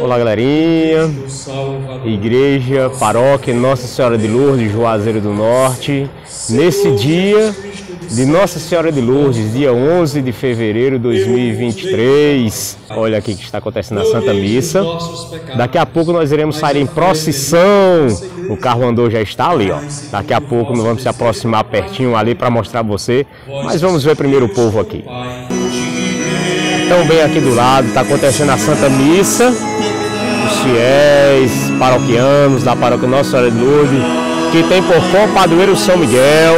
Olá, galerinha. Igreja, paróquia Nossa Senhora de Lourdes, Juazeiro do Norte. Nesse dia de Nossa Senhora de Lourdes, dia 11 de fevereiro de 2023. Olha aqui que está acontecendo a Santa Missa. Daqui a pouco nós iremos sair em procissão. O carro andou já está ali, ó. Daqui a pouco nós vamos se aproximar pertinho ali para mostrar a você. Mas vamos ver primeiro o povo aqui. Então, bem aqui do lado, está acontecendo a Santa Missa. Os fiéis, paroquianos da paróquia Nossa Senhora de Lourdes, que tem por padroeiro São Miguel.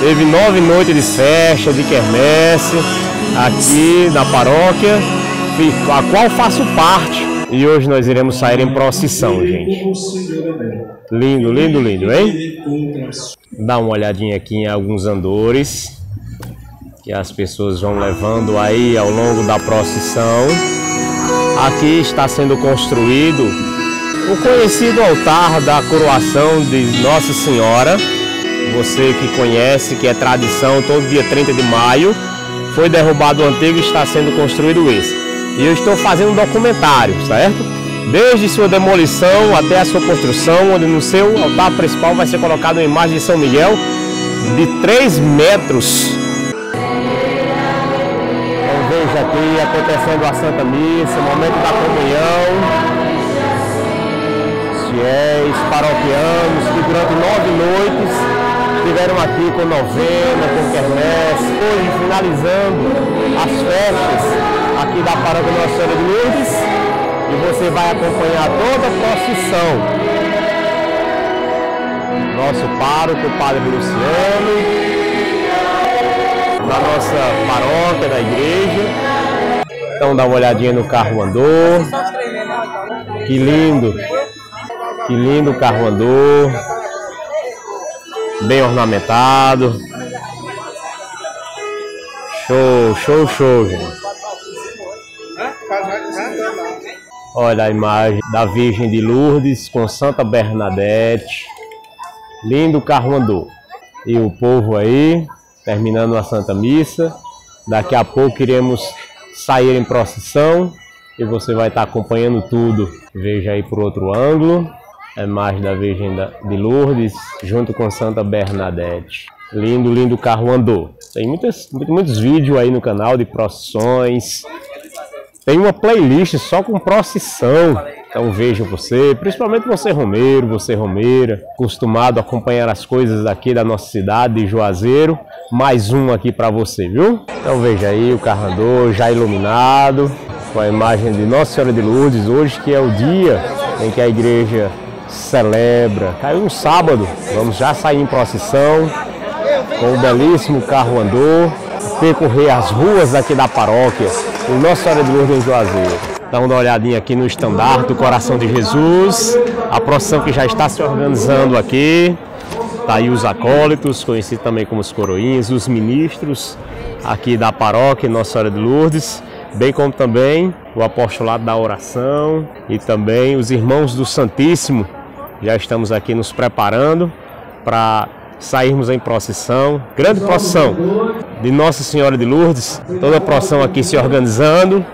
Teve nove noites de festa, de quermesse, aqui na paróquia, a qual faço parte. E hoje nós iremos sair em procissão, gente. Lindo, lindo, lindo, hein? Dá uma olhadinha aqui em alguns andores que as pessoas vão levando aí ao longo da procissão. Aqui está sendo construído o conhecido altar da coroação de Nossa Senhora. Você que conhece, que é tradição, todo dia 30 de maio foi derrubado o antigo e está sendo construído esse. E eu estou fazendo um documentário, certo? Desde sua demolição até a sua construção, onde no seu altar principal vai ser colocada uma imagem de São Miguel de 3 metros acontecendo a Santa Missa, momento da comunhão. Fiéis paroquianos que durante nove noites estiveram aqui com novena, com quermesse, hoje finalizando as festas aqui da paróquia Nossa Senhora de Lourdes e você vai acompanhar toda a procissão. Nosso pároco, o Padre Luciano, da nossa paróquia, da igreja. Então dá uma olhadinha no carro andor. Que lindo. Que lindo o carro andor. Bem ornamentado. Show, show, show, gente. Olha a imagem da Virgem de Lourdes com Santa Bernadette. Lindo carro andor. E o povo aí terminando a Santa Missa. Daqui a pouco iremos sair em procissão e você vai estar acompanhando tudo. Veja aí por outro ângulo, a imagem da Virgem de Lourdes junto com Santa Bernadette. Lindo, lindo carro andou. Tem muitos, muitos vídeos aí no canal de procissões. Tem uma playlist só com procissão. Então vejo você, principalmente você romeiro, você romeira, acostumado a acompanhar as coisas aqui da nossa cidade de Juazeiro. Mais um aqui para você, viu? Então veja aí o carrador já iluminado, com a imagem de Nossa Senhora de Lourdes, hoje que é o dia em que a igreja celebra. Caiu um sábado, vamos já sair em procissão com o belíssimo carro andor, percorrer as ruas aqui da paróquia, o Nossa Senhora de Lourdes em Juazeiro. Dá uma olhadinha aqui no estandarte do Coração de Jesus, a procissão que já está se organizando aqui. Tá aí os acólitos, conhecidos também como os coroinhas, os ministros aqui da paróquia Nossa Senhora de Lourdes, bem como também o apostolado da oração e também os irmãos do Santíssimo. Já estamos aqui nos preparando para sairmos em procissão, grande procissão de Nossa Senhora de Lourdes, toda a procissão aqui se organizando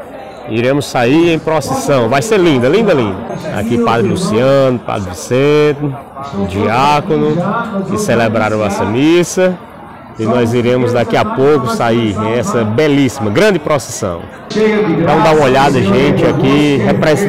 Iremos sair em procissão. Vai ser linda, linda, linda. Aqui Padre Luciano, Padre Vicente, diácono, que celebraram essa missa. E nós iremos daqui a pouco sair em essa belíssima, grande procissão. Então dá uma olhada, gente, aqui,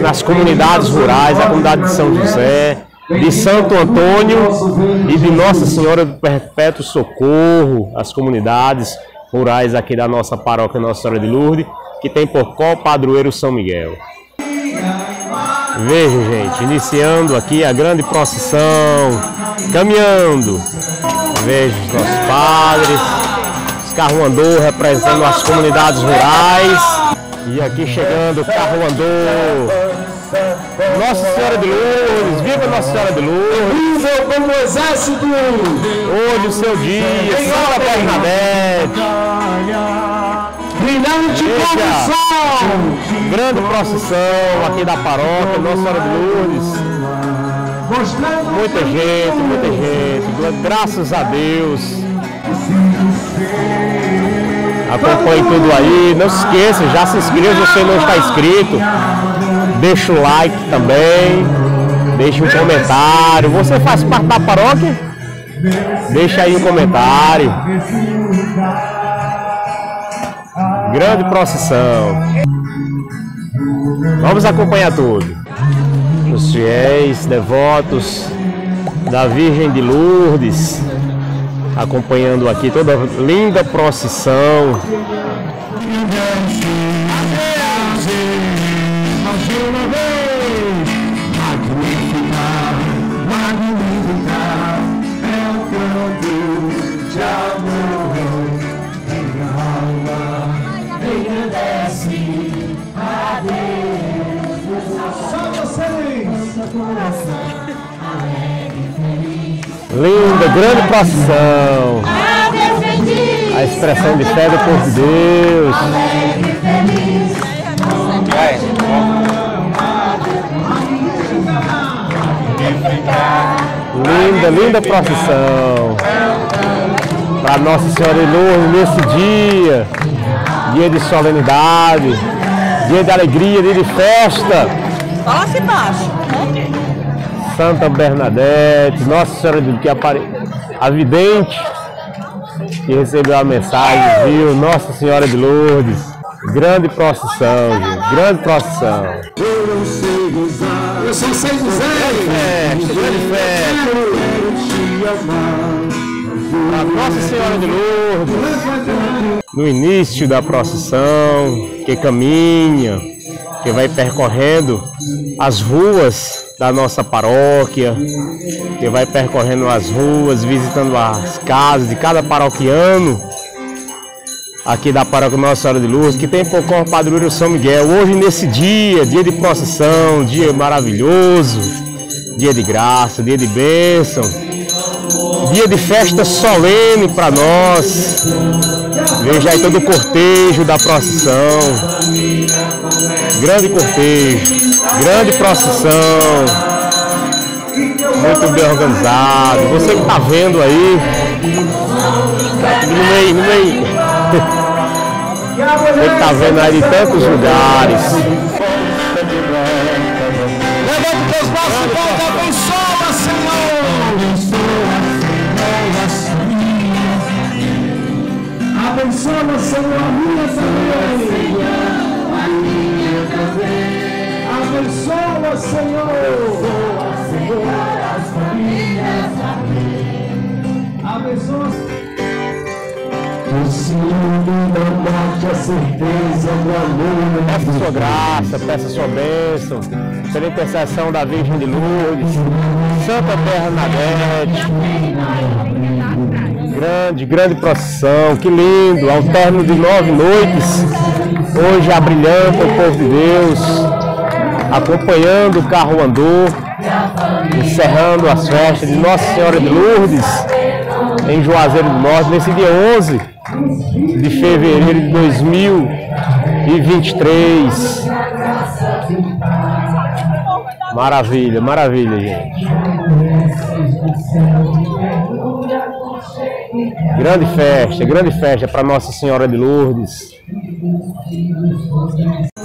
nas comunidades rurais, a comunidade de São José, de Santo Antônio e de Nossa Senhora do Perpétuo Socorro, as comunidades rurais aqui da nossa paróquia Nossa Senhora de Lourdes que tem por qual padroeiro São Miguel. Veja, gente, iniciando aqui a grande procissão, caminhando. Veja os nossos padres, os carro andor representando as comunidades rurais. E aqui chegando o carro andor. Nossa Senhora de Lourdes, viva Nossa Senhora de Lourdes! Viva como exército! Hoje o seu dia, Santa Bernadette! Brilhante procissão! Grande procissão aqui da paróquia, Nossa Senhora de Lourdes. Muita gente, muita gente. Graças a Deus. Acompanhe tudo aí. Não se esqueça, já se inscreva se você não está inscrito. Deixa o like também. Deixa um comentário. Você faz parte da paróquia? Deixa aí um comentário. Grande procissão. Vamos acompanhar tudo. Os fiéis devotos da Virgem de Lourdes, acompanhando aqui toda a linda procissão. Linda, grande procissão. A expressão de fé do povo de Deus. Linda, linda procissão. Para Nossa Senhora Lourdes nesse dia. Dia de solenidade. Dia de alegria, dia de festa. Fala aqui embaixo. Santa Bernadette, Nossa Senhora de que apare... a vidente que recebeu a mensagem, viu? Nossa Senhora de Lourdes, grande procissão, gente, grande procissão. Eu sei gozar, eu só sei dizer. Festa, grande festa. Para Nossa Senhora de Lourdes, no início da procissão, que caminha, que vai percorrendo as ruas da nossa paróquia, que vai percorrendo as ruas, visitando as casas de cada paroquiano aqui da paróquia Nossa Senhora de Luz, que tem por corpo padroeiro São Miguel. Hoje, nesse dia, dia de procissão, dia maravilhoso, dia de graça, dia de bênção, dia de festa solene para nós. Veja aí todo o cortejo da procissão. Grande cortejo, grande procissão. Muito bem organizado. Você que está vendo aí, tá no meio, no meio. Você que está vendo aí de tantos lugares. Abençoa, Senhor, a minha também. Abençoa, Senhor. Abençoa. O Senhor da morte, a certeza do amor. Peça sua graça, peça sua bênção, pela intercessão da Virgem de Lourdes, Santa Bernadette. Grande, grande procissão, que lindo, ao término de nove noites, hoje abrilhanta o povo de Deus, acompanhando o carro andor, encerrando as festas de Nossa Senhora de Lourdes, em Juazeiro do Norte, nesse dia 11 de fevereiro de 2023. Maravilha, maravilha, gente. Grande festa, grande festa para Nossa Senhora de Lourdes.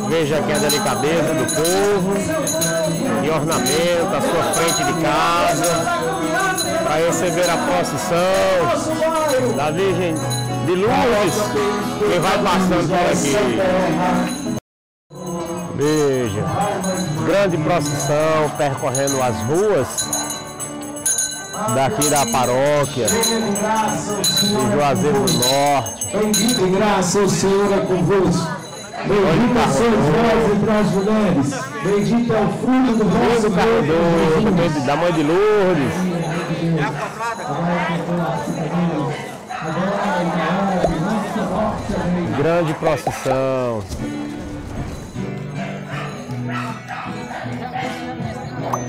Veja aqui a delicadeza do povo e ornamenta a sua frente de casa para receber a procissão da Virgem de Lourdes que vai passando por aqui. Veja, grande procissão percorrendo as ruas daqui da paróquia de Juazeiro do Norte. Bendito e graça, o Senhor é convosco. Bendita sois vós entre as mulheres. Bendito é o fruto do vosso ventre. Da mãe de Lourdes. Grande procissão.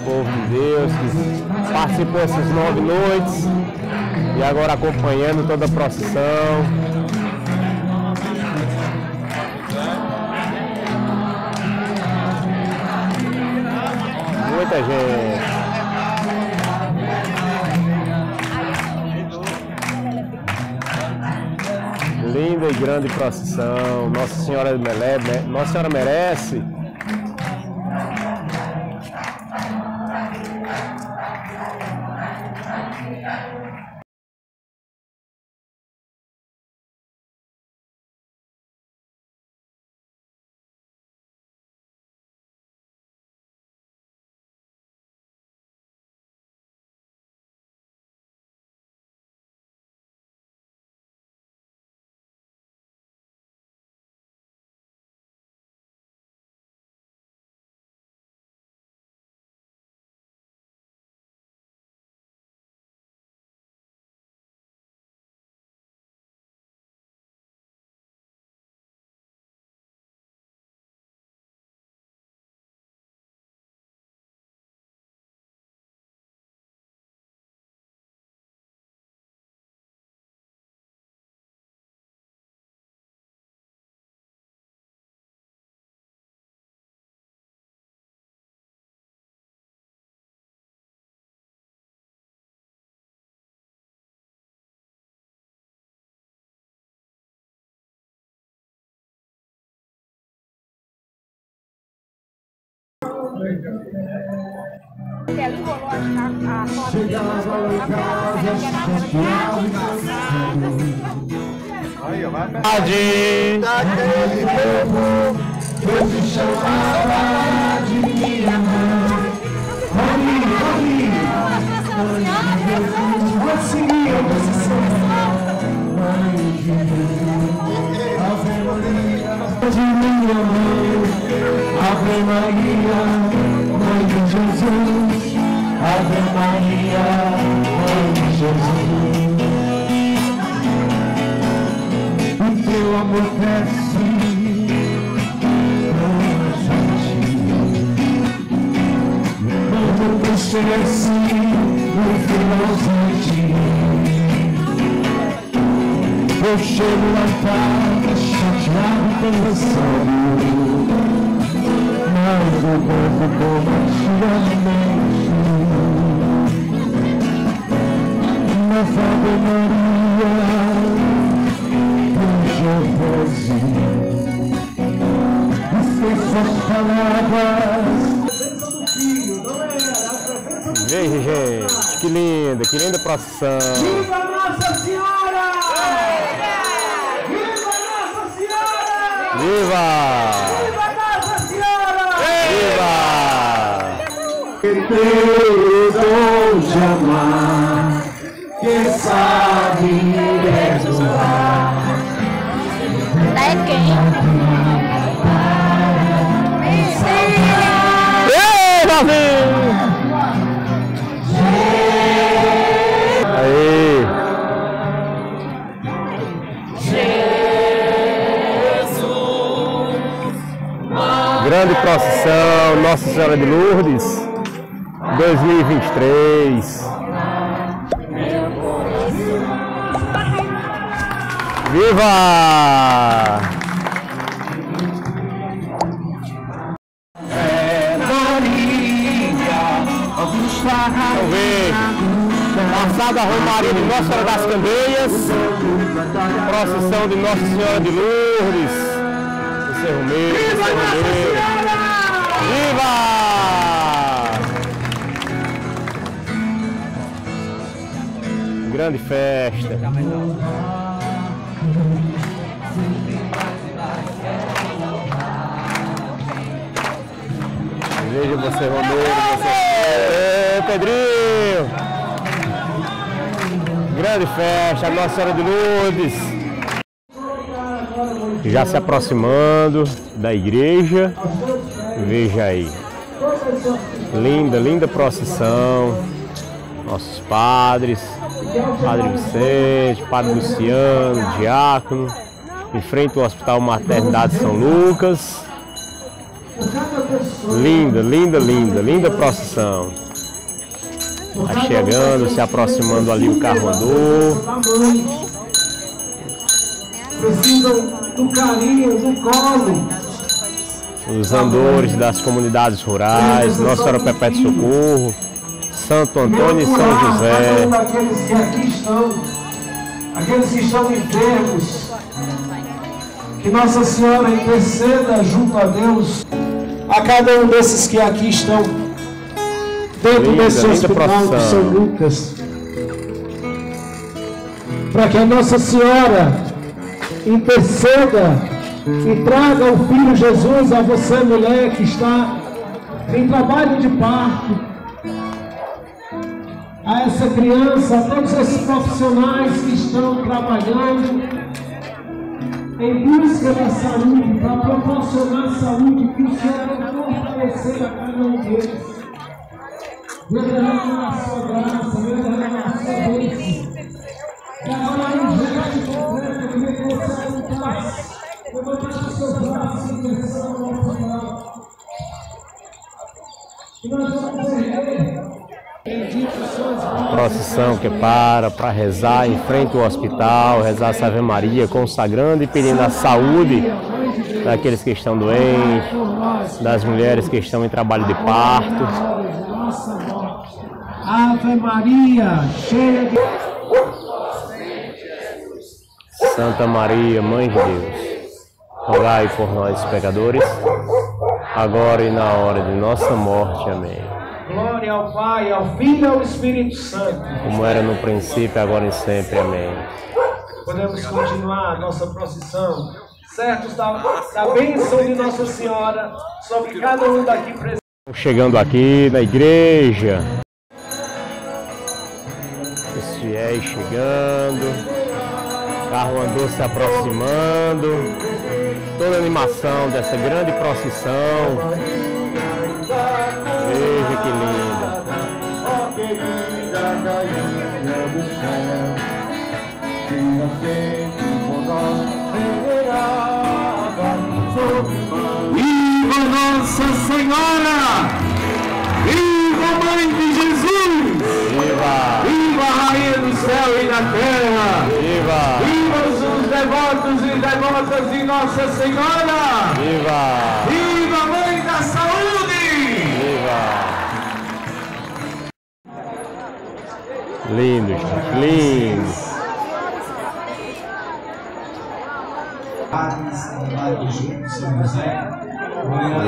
Povo de Deus que participou essas nove noites e agora acompanhando toda a procissão. Muita gente. Linda e grande procissão. Nossa Senhora, mere- Nossa Senhora merece Chegava lá em casa, Aí, vai Daquele povo que eu te chamava de minha mãe. Mãe, mãe, mãe de Jesus, você eu Ave Maria, mãe. De Jesus, Ave Maria, Mãe de Jesus. O teu amor cresce Quando descesse no finalzinho Eu chego lá em casa chateado pensando Mas o povo como antigamente Ave Maria e suas palavras. Veja, gente, que linda, que linda procissão. Viva Nossa Senhora! Viva! Viva teu dom de que sabe perdoar. É quem? Nossa Senhora de Lourdes 2023. Viva! Vamos ver. Passada a Romaria de Nossa Senhora das Candeias. Procissão de Nossa Senhora de Lourdes. Esse é Romeu, esse é Viva! Grande festa. Veja você, Romero, você. Pedrinho! Grande festa, Nossa Senhora de Lourdes. Já se aproximando da igreja. Veja aí. Linda, linda procissão. Nossos padres. Padre Vicente, Padre Luciano, Diácono. Em frente ao Hospital Maternidade São Lucas. Linda, linda, linda, linda procissão. Tá chegando, se aproximando ali o carro andou. Precisam do carinho, do colo. Os andores das comunidades rurais, Nossa Senhora Perpétua Socorro, Santo Antônio e São José. Aqueles que aqui estão, aqueles que estão enfermos, que Nossa Senhora interceda junto a Deus a cada um desses que aqui estão dentro Linda, desse hospital de. São Lucas, para que a Nossa Senhora interceda e traga o Filho Jesus a você, mulher que está em trabalho de parto, a essa criança, a todos esses profissionais que estão trabalhando em busca da saúde, para proporcionar saúde, que o Senhor vai fortalecer a cada um deles. Derramar a sua graça, derramar a sua bênção. Agora, em gesto concreto, eu queria que você levantasse, levantasse os seus braços em direção ao hospital. E nós vamos erguer. Bendito sois vós. Procissão que para para rezar em frente ao hospital, rezar essa Ave Maria, consagrando e pedindo a saúde daqueles que estão doentes, das mulheres que estão em trabalho de parto. Ave Maria, cheia de. Santa Maria, Mãe de Deus, rogai por nós pecadores, agora e na hora de nossa morte. Amém. Glória ao Pai, ao Filho e ao Espírito Santo. Como era no princípio, agora e sempre. Amém. Podemos continuar a nossa procissão, certos da, da bênção de Nossa Senhora sobre cada um daqui presente. Chegando aqui na igreja. Os fiéis chegando. Carro andou se aproximando. Toda a animação dessa grande procissão. Veja que linda. Ó querida do céu, venha sempre por nós venerada, Viva Nossa Senhora! Viva Mãe de Jesus! Viva! Viva a Rainha do céu devotas de Nossa Senhora! Viva! Viva Mãe da Saúde! Viva! Lindo, gente, lindo.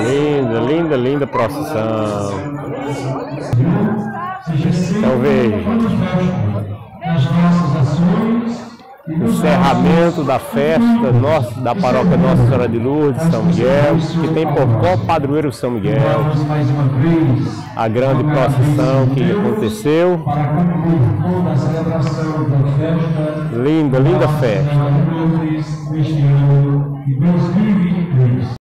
Linda, linda, linda procissão. Então veja, As nossas ações encerramento da festa nossa, da paróquia Nossa Senhora de Lourdes, São Miguel, que tem por co-padroeiro São Miguel, a grande procissão que aconteceu. Linda, linda festa.